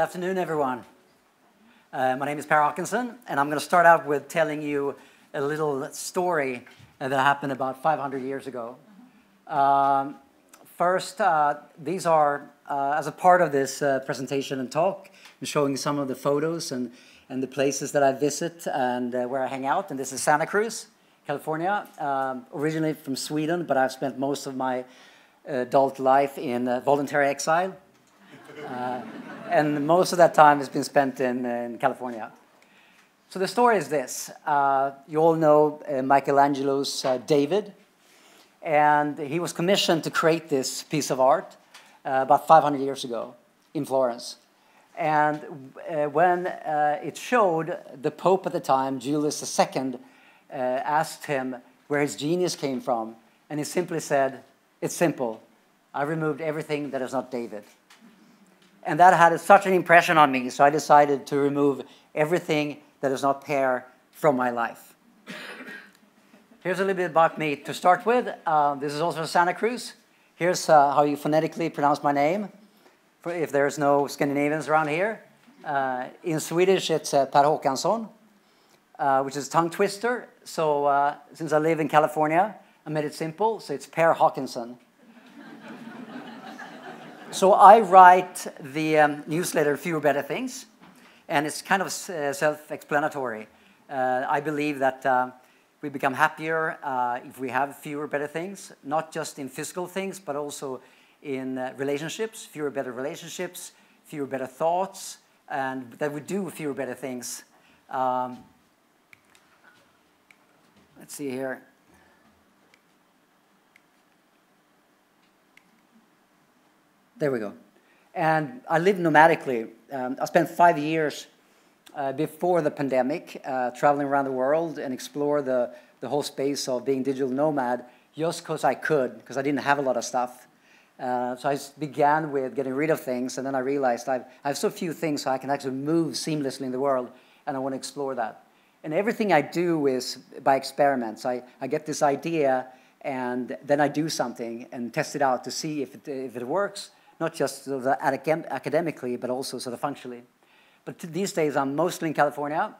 afternoon, everyone. Uh, my name is Per Håkansson, and I'm going to start out with telling you a little story that happened about 500 years ago. Um, first, uh, these are, uh, as a part of this uh, presentation and talk, I'm showing some of the photos and, and the places that I visit and uh, where I hang out. And this is Santa Cruz, California, um, originally from Sweden, but I've spent most of my adult life in uh, voluntary exile. Uh, and most of that time has been spent in, in California. So the story is this. Uh, you all know uh, Michelangelo's uh, David, and he was commissioned to create this piece of art uh, about 500 years ago in Florence. And uh, when uh, it showed, the Pope at the time, Julius II, asked him where his genius came from, and he simply said, It's simple. I removed everything that is not David. And that had such an impression on me, so I decided to remove everything that is not Per from my life. Here's a little bit about me to start with. Uh, this is also Santa Cruz. Here's uh, how you phonetically pronounce my name, if there's no Scandinavians around here. Uh, in Swedish, it's uh, Per Håkansson, uh, which is a tongue twister. So uh, since I live in California, I made it simple, so it's Per Håkansson. So I write the um, newsletter Fewer Better Things, and it's kind of uh, self-explanatory. Uh, I believe that uh, we become happier uh, if we have fewer better things, not just in physical things, but also in uh, relationships, fewer better relationships, fewer better thoughts, and that we do fewer better things. Um, let's see here. There we go. And I lived nomadically. Um, I spent five years uh, before the pandemic uh, traveling around the world and explore the, the whole space of being digital nomad just because I could, because I didn't have a lot of stuff. Uh, so I began with getting rid of things, and then I realized I've, I have so few things so I can actually move seamlessly in the world, and I want to explore that. And everything I do is by experiments. I, I get this idea, and then I do something and test it out to see if it, if it works not just sort of academically, but also sort of functionally. But these days, I'm mostly in California.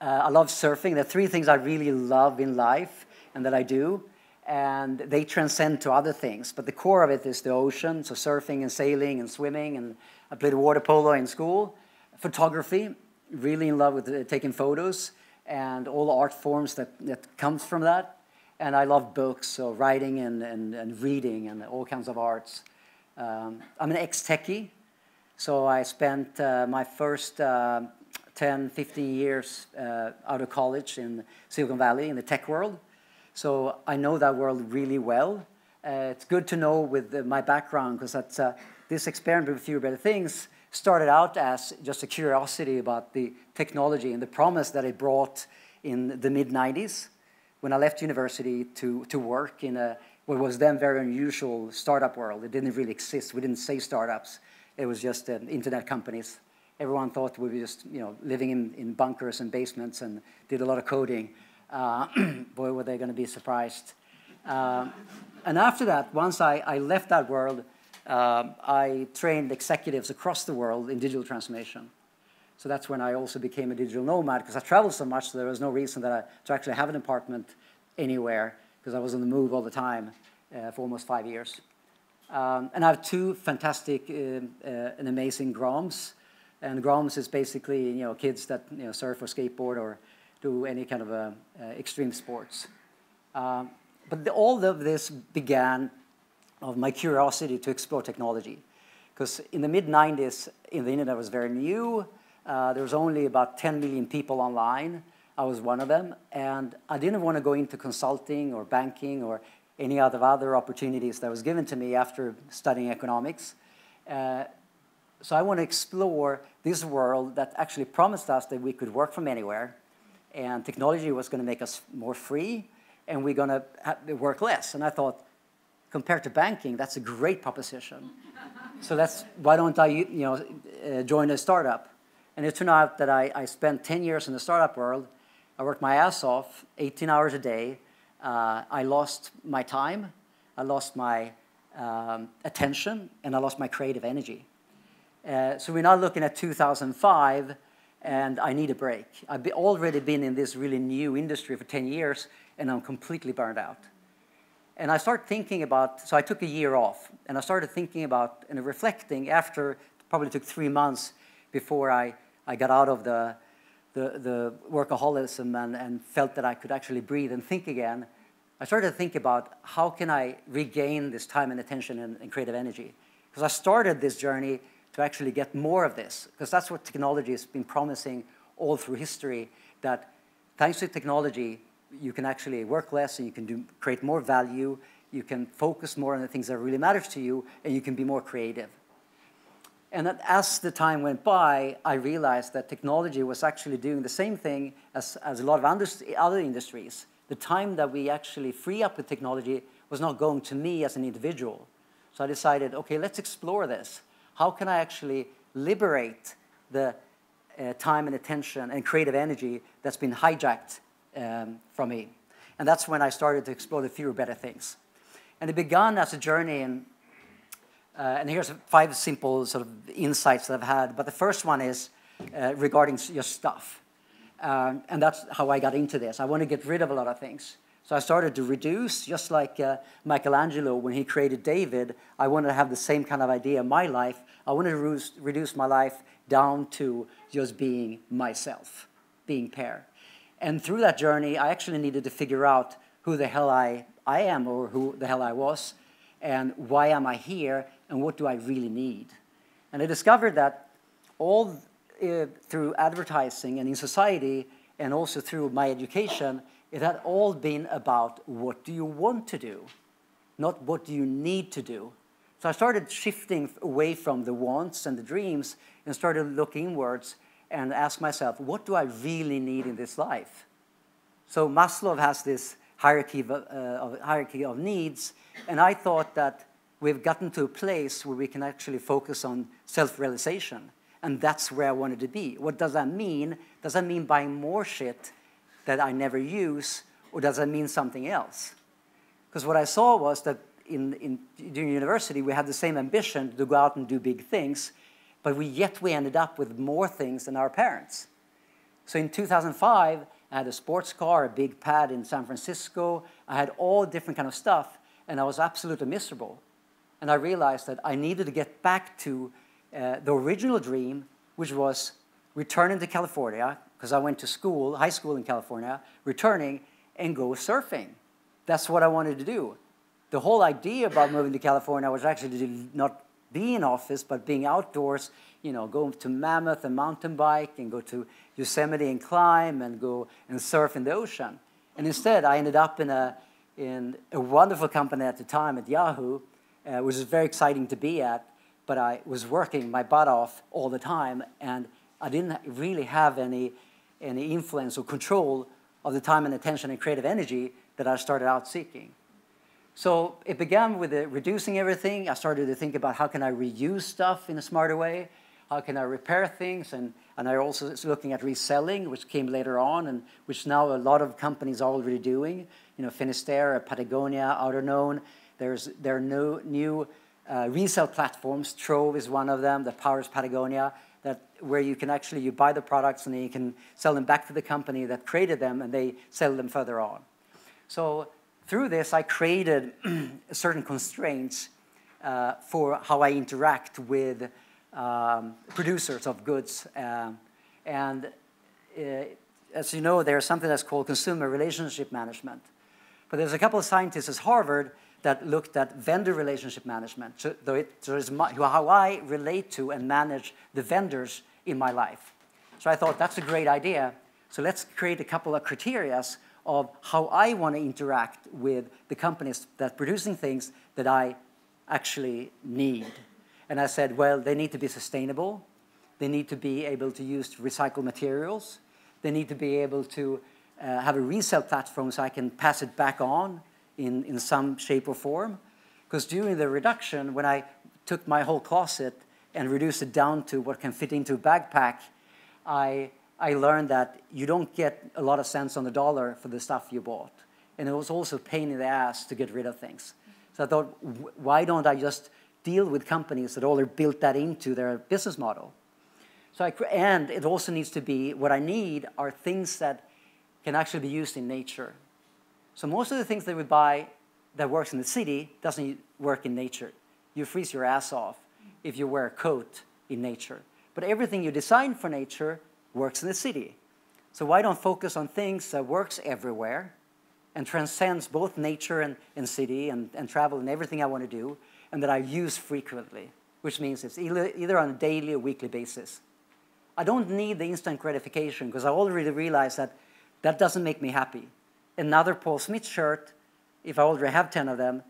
Uh, I love surfing. There are three things I really love in life and that I do, and they transcend to other things. But the core of it is the ocean, so surfing and sailing and swimming, and I played water polo in school. Photography, really in love with uh, taking photos and all the art forms that, that comes from that. And I love books, so writing and, and, and reading and all kinds of arts. Um, I'm an ex-techie, so I spent uh, my first uh, 10, 15 years uh, out of college in Silicon Valley in the tech world. So I know that world really well. Uh, it's good to know with my background because uh, this experiment with fewer better things started out as just a curiosity about the technology and the promise that it brought in the mid 90s when I left university to, to work in a what was then very unusual startup world. It didn't really exist. We didn't say startups. It was just uh, internet companies. Everyone thought we were just you know living in, in bunkers and basements and did a lot of coding. Uh, boy, were they going to be surprised. Uh, and after that, once I, I left that world, uh, I trained executives across the world in digital transformation. So that's when I also became a digital nomad because I traveled so much, so there was no reason that I, to actually have an apartment anywhere because I was on the move all the time uh, for almost five years. Um, and I have two fantastic uh, uh, and amazing Groms. And Groms is basically you know kids that you know surf or skateboard or do any kind of uh, uh, extreme sports. Um, but the, all of this began of my curiosity to explore technology. Because in the mid 90s, in the internet was very new. Uh, there was only about 10 million people online. I was one of them, and I didn't want to go into consulting or banking or any other other opportunities that was given to me after studying economics. Uh, so I want to explore this world that actually promised us that we could work from anywhere, and technology was going to make us more free, and we're going to work less. And I thought, compared to banking, that's a great proposition. so that's why don't I, you know, uh, join a startup? And it turned out that I, I spent 10 years in the startup world I worked my ass off, 18 hours a day. Uh, I lost my time, I lost my um, attention, and I lost my creative energy. Uh, so we're now looking at 2005, and I need a break. I've be already been in this really new industry for 10 years, and I'm completely burned out. And I started thinking about, so I took a year off, and I started thinking about and reflecting after, probably took three months before I, I got out of the, the, the workaholism and, and felt that I could actually breathe and think again. I started to think about how can I regain this time and attention and, and creative energy. Because I started this journey to actually get more of this, because that's what technology has been promising all through history, that thanks to technology, you can actually work less and you can do, create more value, you can focus more on the things that really matters to you, and you can be more creative. And as the time went by, I realized that technology was actually doing the same thing as, as a lot of other industries. The time that we actually free up with technology was not going to me as an individual. So I decided, okay, let's explore this. How can I actually liberate the uh, time and attention and creative energy that's been hijacked um, from me. And that's when I started to explore the fewer better things. And it began as a journey in, uh, and here's five simple sort of insights that I've had. But the first one is uh, regarding your stuff. Um, and that's how I got into this. I want to get rid of a lot of things. So I started to reduce, just like uh, Michelangelo when he created David. I wanted to have the same kind of idea in my life. I wanted to reduce, reduce my life down to just being myself, being Per. And through that journey, I actually needed to figure out who the hell I, I am or who the hell I was and why am I here and what do I really need. And I discovered that all uh, through advertising and in society and also through my education, it had all been about what do you want to do, not what do you need to do. So I started shifting away from the wants and the dreams and started looking inwards and ask myself, what do I really need in this life? So Maslow has this hierarchy of, uh, of, hierarchy of needs, and I thought that we've gotten to a place where we can actually focus on self-realization, and that's where I wanted to be. What does that mean? Does that mean buying more shit that I never use, or does that mean something else? Because what I saw was that in, in, during university, we had the same ambition to go out and do big things, but we, yet we ended up with more things than our parents. So in 2005, I had a sports car, a big pad in San Francisco. I had all different kind of stuff, and I was absolutely miserable. And I realized that I needed to get back to uh, the original dream, which was returning to California, because I went to school, high school in California, returning and go surfing. That's what I wanted to do. The whole idea about moving to California was actually to not be in office, but being outdoors, you know, go to Mammoth and mountain bike and go to Yosemite and climb and go and surf in the ocean. And instead, I ended up in a, in a wonderful company at the time at Yahoo, uh, which was very exciting to be at, but I was working my butt off all the time, and I didn't really have any, any influence or control of the time and attention and creative energy that I started out seeking. So it began with reducing everything. I started to think about how can I reuse stuff in a smarter way? How can I repair things? And, and I also was looking at reselling, which came later on, and which now a lot of companies are already doing. You know, Finisterre, Patagonia, Outerknown. There's, there are no new uh, resale platforms. Trove is one of them that powers Patagonia, that where you can actually you buy the products and then you can sell them back to the company that created them, and they sell them further on. So through this, I created certain constraints uh, for how I interact with um, producers of goods. Um, and uh, as you know, there's something that's called consumer relationship management. But there's a couple of scientists at Harvard that looked at vendor relationship management. So, it, so it's my, how I relate to and manage the vendors in my life. So I thought that's a great idea. So let's create a couple of criterias of how I want to interact with the companies that are producing things that I actually need. And I said, well, they need to be sustainable. They need to be able to use recycled materials. They need to be able to uh, have a resale platform so I can pass it back on in, in some shape or form. Because during the reduction, when I took my whole closet and reduced it down to what can fit into a backpack, I I learned that you don't get a lot of cents on the dollar for the stuff you bought. And it was also a pain in the ass to get rid of things. So I thought, why don't I just deal with companies that already built that into their business model. So I, and it also needs to be what I need are things that can actually be used in nature. So most of the things that we buy that works in the city doesn't work in nature. You freeze your ass off if you wear a coat in nature. But everything you design for nature works in the city. So why don't focus on things that works everywhere and transcends both nature and, and city and, and travel and everything I want to do and that I use frequently, which means it's either, either on a daily or weekly basis. I don't need the instant gratification because I already realize that that doesn't make me happy. Another Paul Smith shirt, if I already have 10 of them,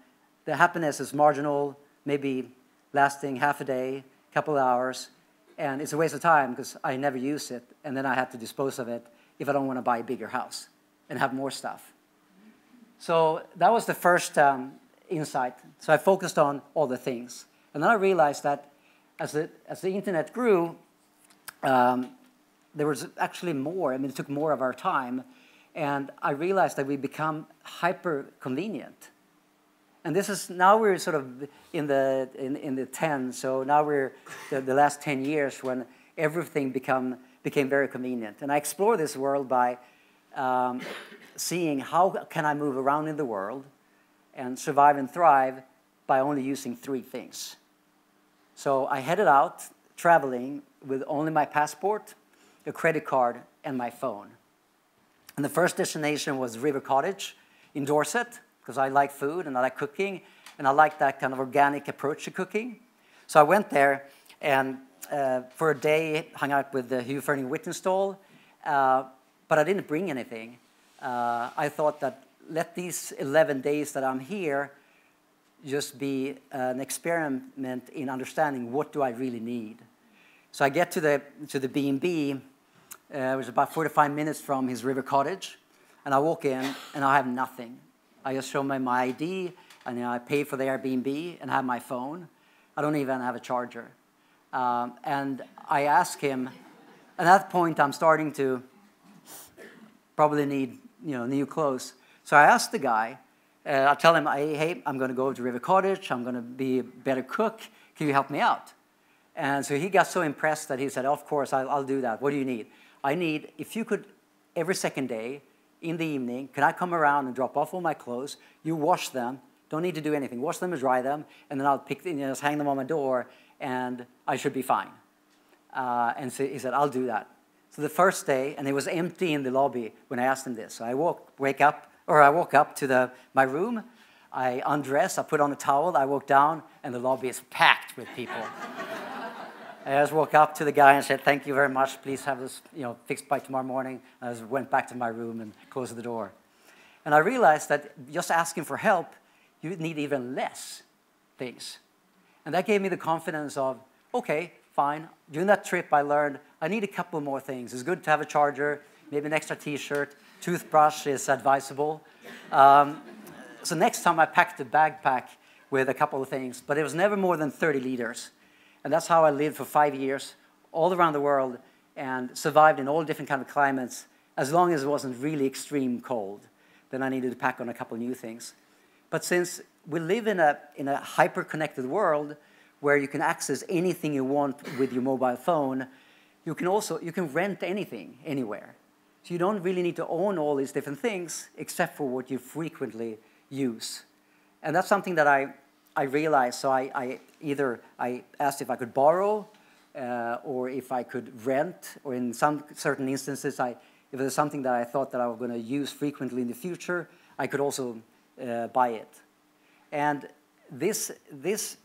the happiness is marginal, maybe lasting half a day, a couple hours, and it's a waste of time because I never use it, and then I have to dispose of it if I don't want to buy a bigger house and have more stuff. So that was the first um, insight. So I focused on all the things. And then I realized that as the, as the internet grew, um, there was actually more. I mean, it took more of our time. And I realized that we become hyper convenient. And this is now we're sort of in the in, in the 10, so now we're the, the last 10 years when everything become became very convenient. And I explore this world by um, seeing how can I move around in the world and survive and thrive by only using three things. So I headed out traveling with only my passport, a credit card, and my phone. And the first destination was River Cottage in Dorset, because I like food and I like cooking, and I like that kind of organic approach to cooking. So I went there and uh, for a day hung out with the Hugh Fearnley Whittingstall, uh, but I didn't bring anything. Uh, I thought that let these 11 days that I'm here just be an experiment in understanding what do I really need. So I get to the, to the B&B, uh, it was about 45 minutes from his river cottage, and I walk in and I have nothing. I just show my, my ID, and you know, I pay for the Airbnb and have my phone. I don't even have a charger. Um, and I ask him, at that point I'm starting to probably need you know, new clothes. So I asked the guy, uh, I tell him, I hey, I'm going to go to River Cottage. I'm going to be a better cook. Can you help me out? And so he got so impressed that he said, of course, I'll, I'll do that. What do you need? I need, if you could, every second day, in the evening, can I come around and drop off all my clothes? You wash them. Don't need to do anything. Wash them and dry them, and then I'll pick, you know, just hang them on my door, and I should be fine. Uh, and so he said, I'll do that. So the first day, and it was empty in the lobby when I asked him this. So I woke, wake up, or I woke up to the, my room, I undress, I put on a towel, I walk down, and the lobby is packed with people. I just woke up to the guy and said, "Thank you very much. Please have this, you know, fixed by tomorrow morning." And I just went back to my room and closed the door. And I realized that just asking for help, you need even less things. And that gave me the confidence of, okay, fine. During that trip, I learned I need a couple more things. It's good to have a charger, maybe an extra T-shirt. Toothbrush is advisable. Um, so next time I packed a backpack with a couple of things, but it was never more than 30 liters. And that's how I lived for five years, all around the world, and survived in all different kind of climates, as long as it wasn't really extreme cold. Then I needed to pack on a couple new things. But since we live in a, in a hyper-connected world where you can access anything you want with your mobile phone, you can also you can rent anything anywhere. So you don't really need to own all these different things except for what you frequently use. And that's something that I, I realized. So I, I either I asked if I could borrow uh, or if I could rent, or in some certain instances, I, if was something that I thought that I was going to use frequently in the future, I could also uh, buy it. And this, this,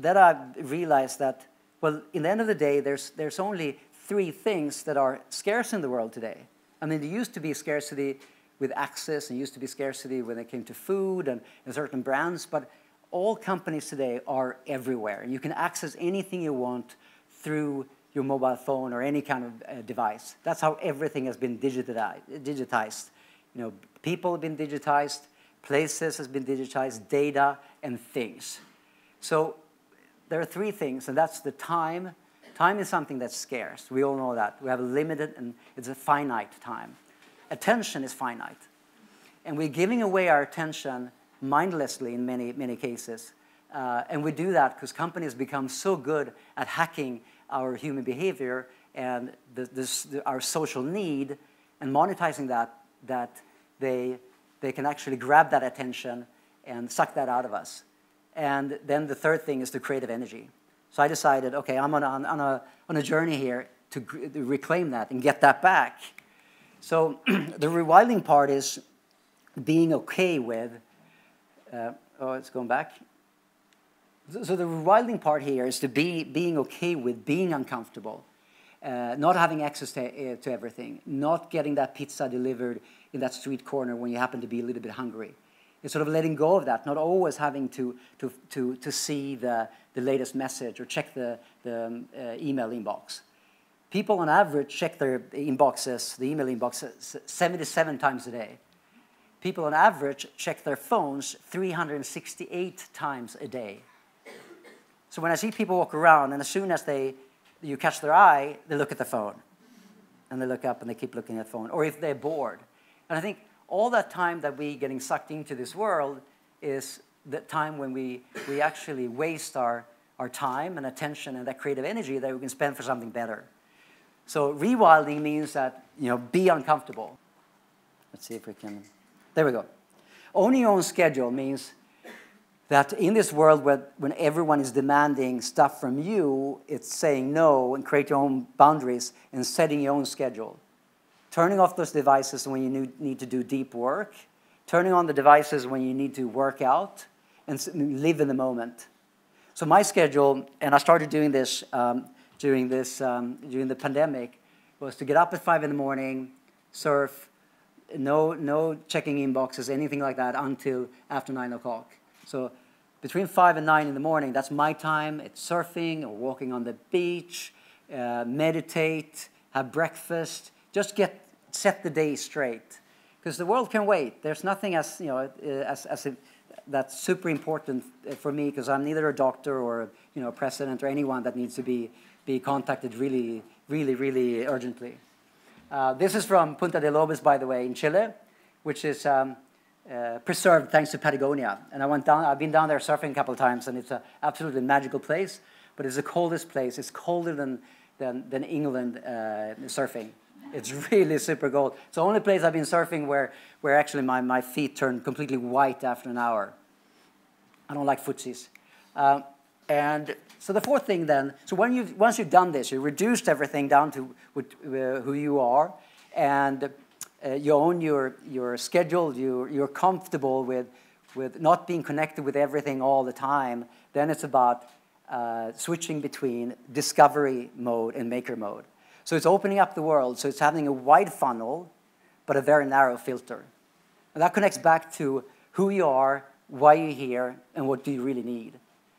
that I realized that, well, in the end of the day, there's, there's only three things that are scarce in the world today. I mean, there used to be scarcity with access, and used to be scarcity when it came to food and, and certain brands, but all companies today are everywhere. You can access anything you want through your mobile phone or any kind of uh, device. That's how everything has been digitized. You know, people have been digitized, places has been digitized, data and things. So there are three things, and that's the time. Time is something that's scarce. We all know that. We have a limited and it's a finite time. Attention is finite. And we're giving away our attention mindlessly in many, many cases. Uh, and we do that because companies become so good at hacking our human behavior and the, this, the, our social need and monetizing that, that they, they can actually grab that attention and suck that out of us. And then the third thing is the creative energy. So I decided, okay, I'm on, on, on, a, on a journey here to, to reclaim that and get that back. So the rewilding part is being okay with, uh, oh, it's going back. So the rewilding part here is to be being okay with being uncomfortable, uh, not having access to, uh, to everything, not getting that pizza delivered in that street corner when you happen to be a little bit hungry. It's sort of letting go of that, not always having to, to, to, to see the, the latest message or check the, the um, uh, email inbox. People on average check their inboxes, the email inboxes, 77 times a day. People on average check their phones 368 times a day. So when I see people walk around, and as soon as they, you catch their eye, they look at the phone. And they look up and they keep looking at the phone. Or if they're bored. And I think all that time that we're getting sucked into this world is the time when we, we actually waste our, our time and attention and that creative energy that we can spend for something better. So rewilding means that, you know, be uncomfortable. Let's see if we can, there we go. Owning your own schedule means that in this world where, when everyone is demanding stuff from you, it's saying no and create your own boundaries and setting your own schedule. Turning off those devices when you need to do deep work, turning on the devices when you need to work out, and live in the moment. So my schedule, and I started doing this um, during this um, during the pandemic, was to get up at five in the morning, surf, no no checking inboxes, anything like that until after nine o'clock. So between 5 and 9 in the morning, that's my time. It's surfing or walking on the beach, uh, meditate, have breakfast, just get set the day straight. Because the world can wait. There's nothing as, you know, uh, as, as a, that's super important for me because I'm neither a doctor or you know, a president or anyone that needs to be, be contacted really, really, really urgently. Uh, this is from Punta de Lobos, by the way, in Chile, which is um, uh, preserved thanks to Patagonia. And I went down, I've been down there surfing a couple of times, and it's an absolutely magical place, but it's the coldest place. It's colder than, than, than England uh, surfing. It's really super cold. It's the only place I've been surfing where, where actually my, my feet turn completely white after an hour. I don't like footsies. Um, and so the fourth thing then, so when you've, once you've done this, you've reduced everything down to uh, who you are, and uh, you own your, your schedule, you, you're comfortable with, with not being connected with everything all the time, then it's about uh, switching between discovery mode and maker mode. So it's opening up the world, so it's having a wide funnel, but a very narrow filter. And that connects back to who you are, why you're here, and what do you really need.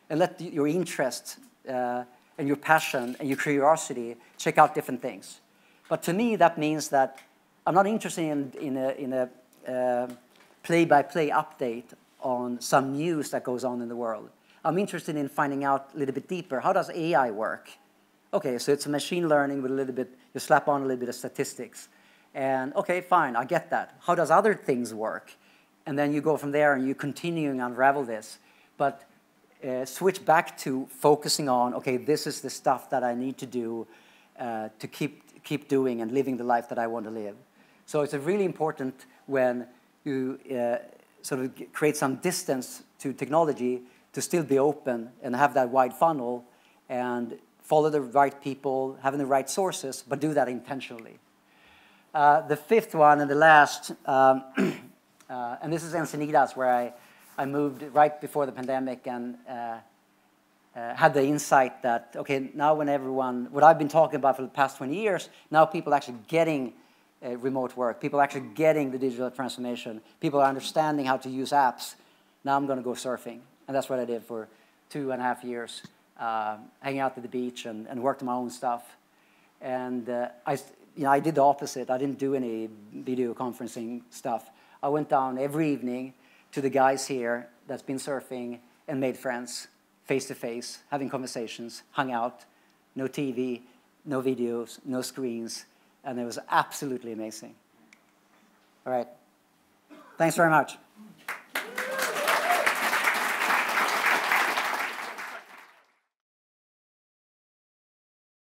And let your interest uh, and your passion and your curiosity check out different things. But to me, that means that I'm not interested in, in a, in a uh, play-by-play update on some news that goes on in the world. I'm interested in finding out a little bit deeper. How does AI work? Okay, so it's a machine learning with a little bit, you slap on a little bit of statistics. And okay, fine, I get that. How does other things work? And then you go from there and you continue and unravel this. But uh, switch back to focusing on, okay, this is the stuff that I need to do uh, to keep, keep doing and living the life that I want to live. So it's really important when you uh, sort of create some distance to technology to still be open and have that wide funnel and follow the right people, having the right sources, but do that intentionally. Uh, the fifth one and the last, um, uh, and this is Encinitas, where I, I moved right before the pandemic and uh, uh, had the insight that, okay, now when everyone, what I've been talking about for the past 20 years, now people actually getting uh, remote work, people actually getting the digital transformation, people are understanding how to use apps. Now I'm going to go surfing. And that's what I did for two and a half years, uh, hanging out at the beach and, and worked on my own stuff. And uh, I, you know, I did the opposite. I didn't do any video conferencing stuff. I went down every evening to the guys here that's been surfing and made friends face to face, having conversations, hung out, no TV, no videos, no screens, and it was absolutely amazing. All right. Thanks very much.